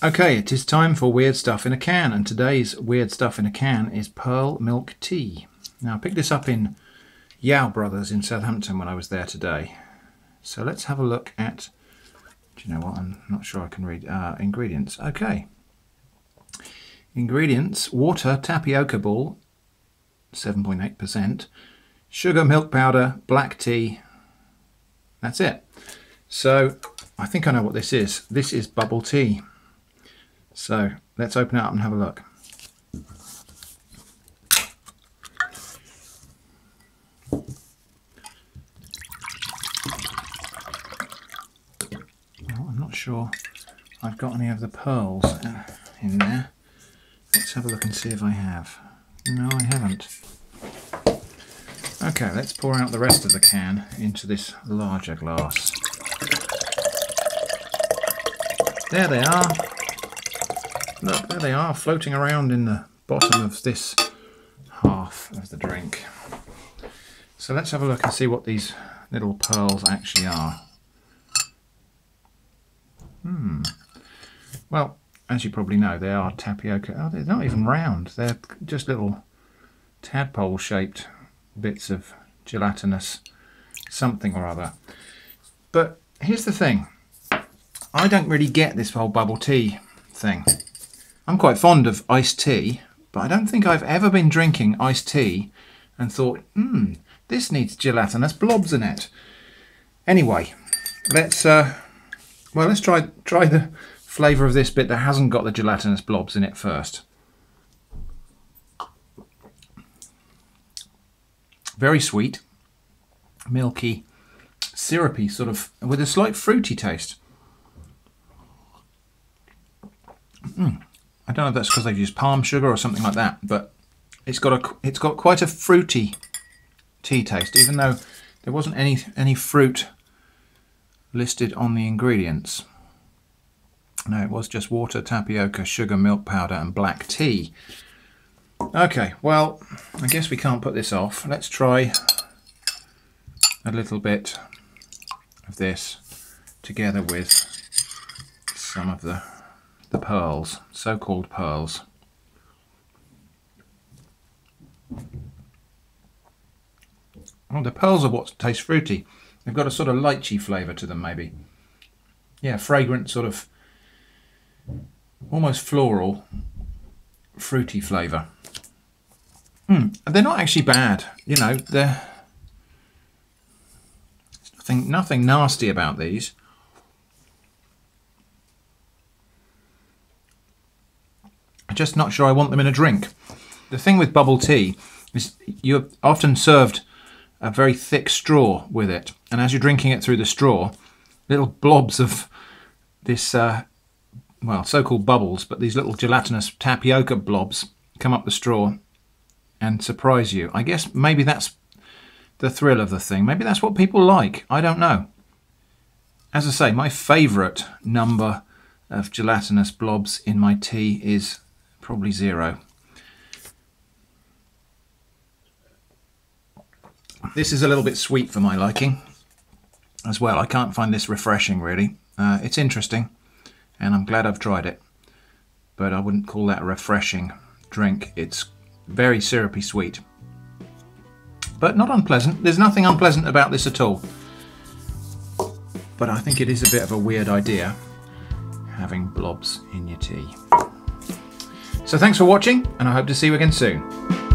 Okay, it is time for Weird Stuff in a Can, and today's Weird Stuff in a Can is Pearl Milk Tea. Now, I picked this up in Yau Brothers in Southampton when I was there today. So let's have a look at, do you know what, I'm not sure I can read, uh, ingredients. Okay. Ingredients, water, tapioca ball, 7.8%, sugar, milk powder, black tea. That's it. So I think I know what this is. This is bubble tea. So let's open it up and have a look. Well, I'm not sure I've got any of the pearls in there. Let's have a look and see if I have. No, I haven't. Okay, let's pour out the rest of the can into this larger glass. There they are. Look, there they are, floating around in the bottom of this half of the drink. So let's have a look and see what these little pearls actually are. Hmm. Well, as you probably know, they are tapioca. Oh, they're not even round. They're just little tadpole-shaped bits of gelatinous something or other. But here's the thing. I don't really get this whole bubble tea thing. I'm quite fond of iced tea, but I don't think I've ever been drinking iced tea and thought, hmm, this needs gelatinous blobs in it. Anyway, let's uh, well, let's try try the flavour of this bit that hasn't got the gelatinous blobs in it first. Very sweet, milky, syrupy, sort of with a slight fruity taste. Mm. I don't know if that's because they've used palm sugar or something like that, but it's got a it's got quite a fruity tea taste, even though there wasn't any any fruit listed on the ingredients. No, it was just water, tapioca, sugar, milk powder, and black tea. Okay, well, I guess we can't put this off. Let's try a little bit of this together with some of the the pearls, so-called pearls. Oh, the pearls are what taste fruity. They've got a sort of lychee flavour to them, maybe. Yeah, fragrant, sort of almost floral, fruity flavour. Mm, they're not actually bad, you know. They're nothing, nothing nasty about these. Just not sure I want them in a drink. The thing with bubble tea is you're often served a very thick straw with it, and as you're drinking it through the straw, little blobs of this, uh, well, so-called bubbles, but these little gelatinous tapioca blobs come up the straw and surprise you. I guess maybe that's the thrill of the thing. Maybe that's what people like. I don't know. As I say, my favourite number of gelatinous blobs in my tea is probably zero. This is a little bit sweet for my liking as well. I can't find this refreshing really. Uh, it's interesting and I'm glad I've tried it. But I wouldn't call that a refreshing drink. It's very syrupy sweet. But not unpleasant. There's nothing unpleasant about this at all. But I think it is a bit of a weird idea having blobs in your tea. So thanks for watching and I hope to see you again soon.